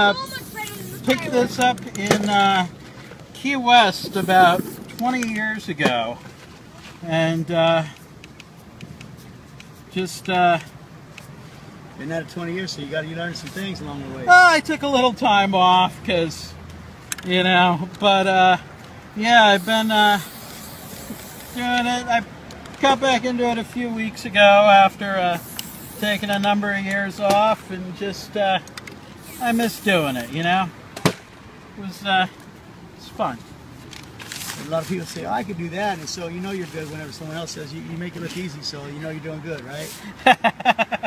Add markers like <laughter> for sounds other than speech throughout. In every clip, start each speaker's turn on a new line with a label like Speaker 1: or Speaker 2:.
Speaker 1: Uh, picked this up in uh, Key West about 20 years ago, and uh, just uh,
Speaker 2: Been at it 20 years, so you got to learn some things along the way.
Speaker 1: I took a little time off because, you know, but uh, yeah, I've been uh, doing it. I got back into it a few weeks ago after uh, taking a number of years off, and just uh, I miss doing it. You know, it was uh, it's fun.
Speaker 2: A lot of people say, oh, I could do that, and so you know you're good whenever someone else says you, you make it look easy, so you know you're doing good, right? <laughs>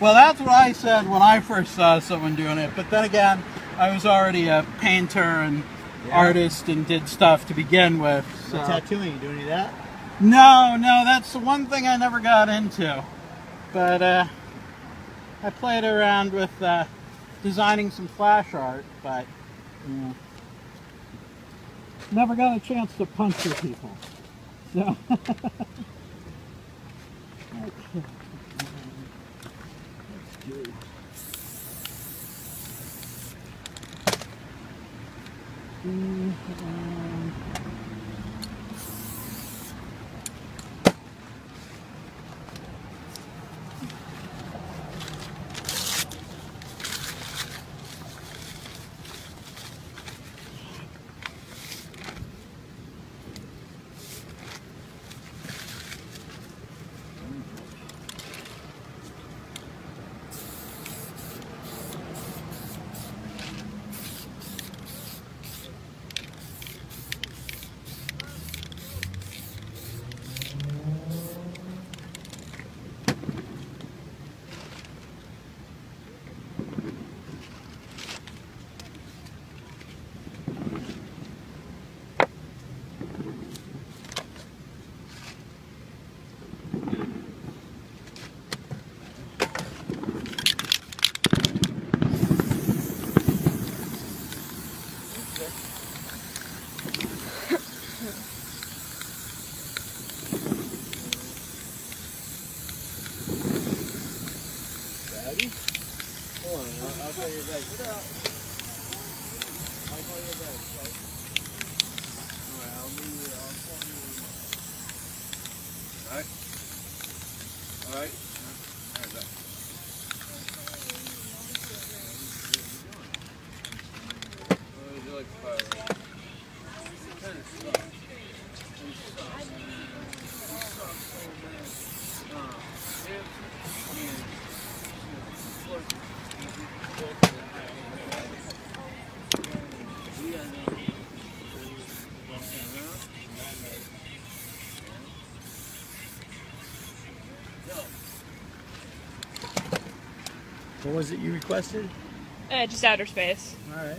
Speaker 1: Well, that's what I said when I first saw someone doing it. But then again, I was already a painter and
Speaker 2: Yeah.
Speaker 1: artist and did stuff to begin with. So.
Speaker 2: Tattooing, you do any of that?
Speaker 1: No, no, that's the one thing I never got into. But uh, I played around with uh, designing some flash art, but you never got a chance to puncture people. So. Okay. Let's <laughs>
Speaker 2: mm-hmm. I'll call you back. I'll call you back, okay? Alright, I'll meet you, I'll call you. Alright? Alright? Alright, back. Like fire? What was it you requested?
Speaker 3: Uh, just outer space.
Speaker 2: All right.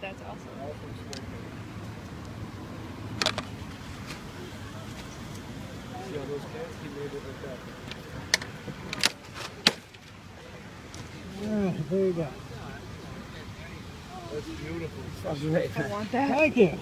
Speaker 3: That's awesome.
Speaker 2: See all those cats? He made it like that.
Speaker 1: Yeah, there you go.
Speaker 2: That's beautiful.
Speaker 3: I want that.
Speaker 1: Thank you.